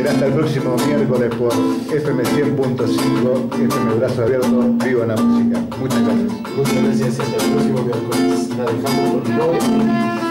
será hasta el próximo miércoles por FM 100.5, FM Brazo Abierto, Viva la Música. Muchas gracias. Muchas gracias, hasta el próximo miércoles. La dejamos con